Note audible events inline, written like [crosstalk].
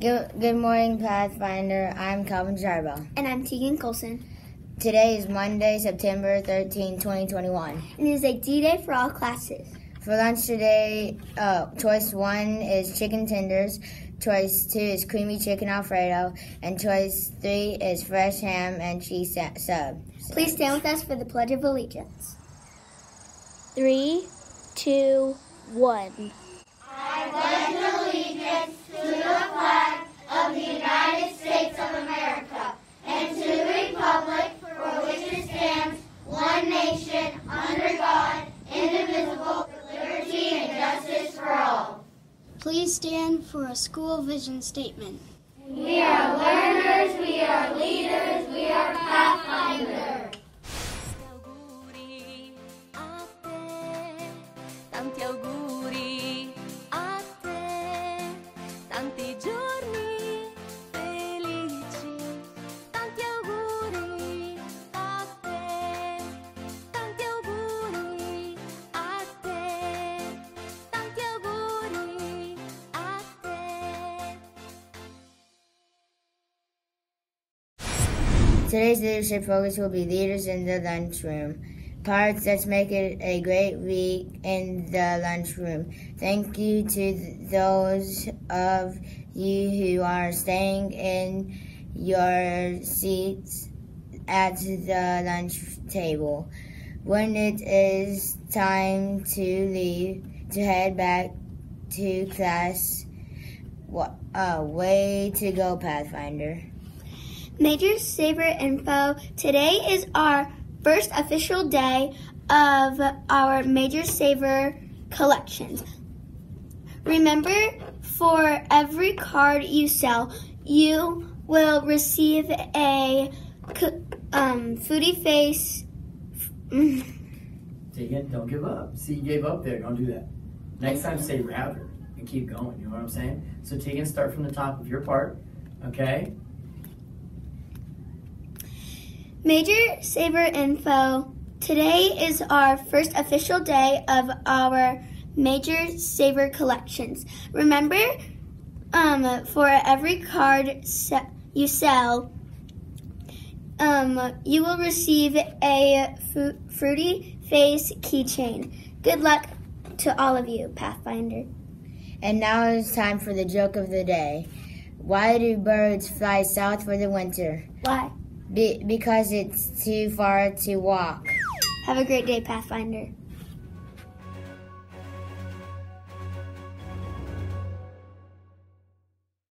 Good morning, Pathfinder. I'm Calvin Jarbo. And I'm Tegan Colson. Today is Monday, September 13, 2021. And it is a D-Day for all classes. For lunch today, uh, choice one is chicken tenders, choice two is creamy chicken alfredo, and choice three is fresh ham and cheese sub. Please stand with us for the Pledge of Allegiance. Three, two, one. I pledge allegiance for which stands, one nation, under God, indivisible, with liberty and justice for all. Please stand for a school vision statement. We are learners, we are leaders, we are pathfinders. tanti auguri Today's leadership focus will be leaders in the lunchroom parts. Let's make it a great week in the lunchroom. Thank you to those of you who are staying in your seats at the lunch table. When it is time to leave, to head back to class, uh, way to go, Pathfinder. Major Saver Info. Today is our first official day of our Major Saver collections. Remember, for every card you sell, you will receive a um, foodie face. [laughs] Tegan, don't give up. See, you gave up there. Don't do that. Next time, say rather and keep going. You know what I'm saying? So, Tegan, start from the top of your part. Okay? Major Saver Info. Today is our first official day of our Major Saver collections. Remember, um, for every card se- you sell, um, you will receive a fruity face keychain. Good luck to all of you, Pathfinder. And now it's time for the joke of the day. Why do birds fly south for the winter? Why? Be- because it's too far to walk. Have a great day, Pathfinder.